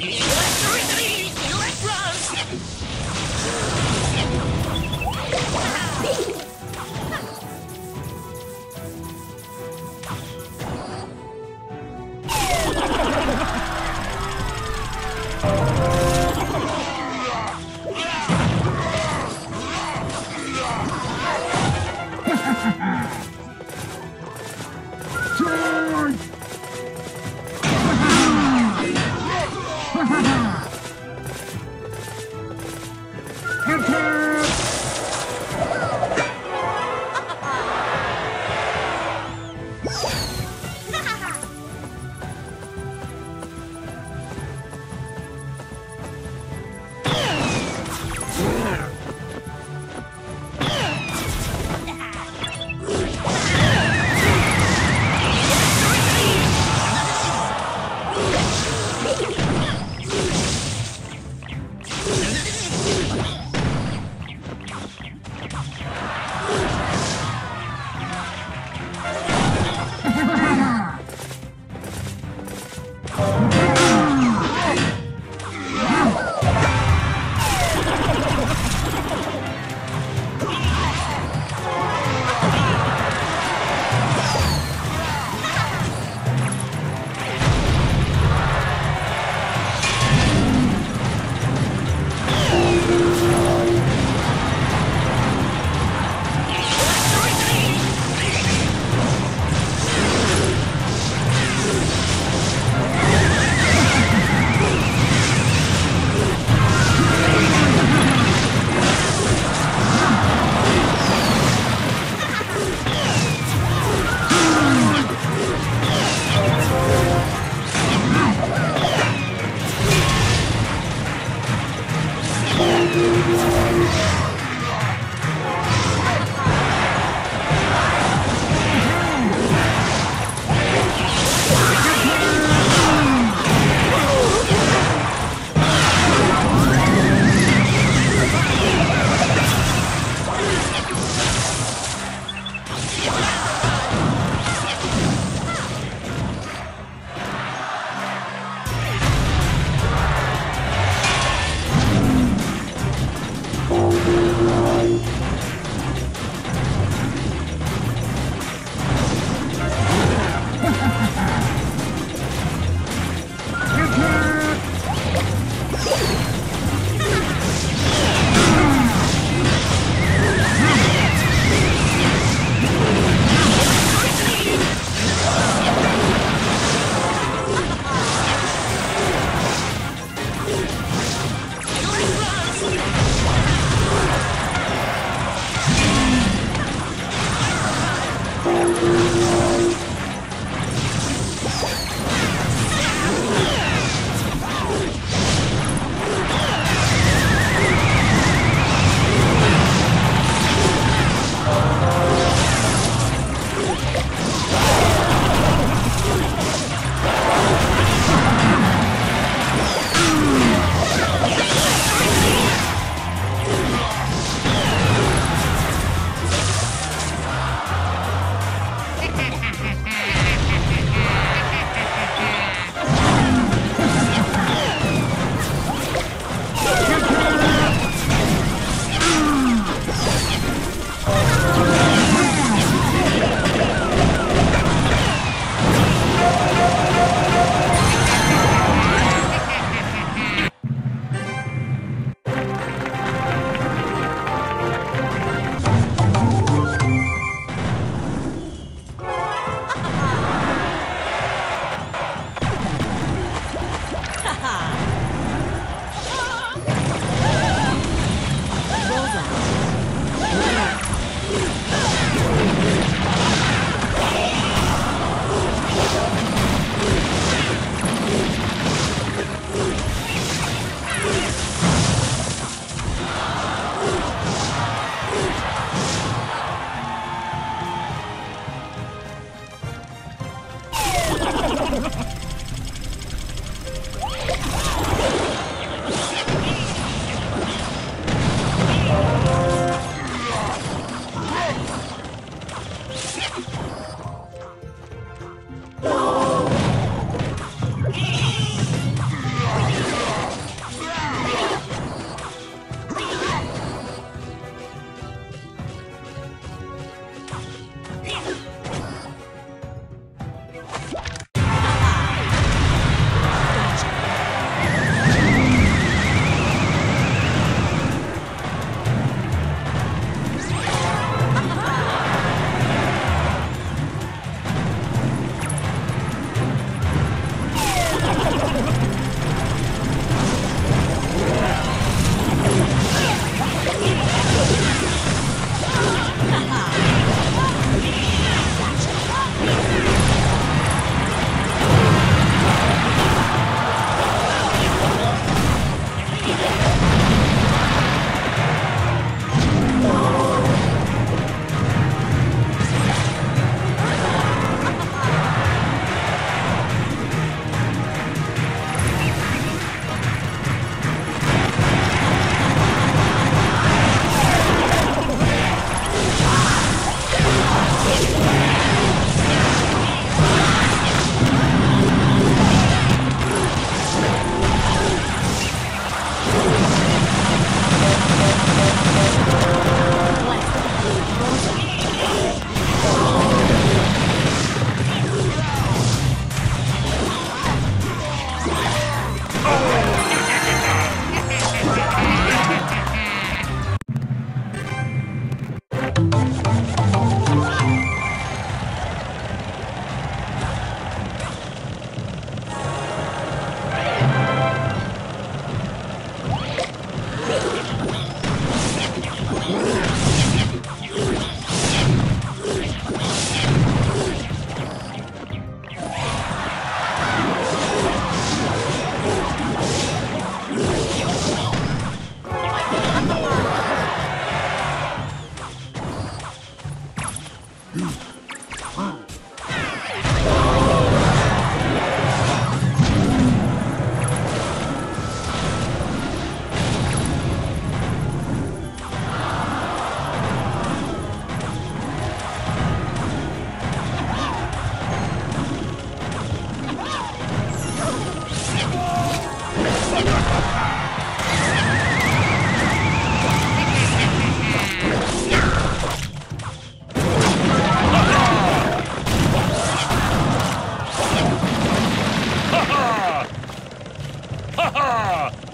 Ha ha Ah!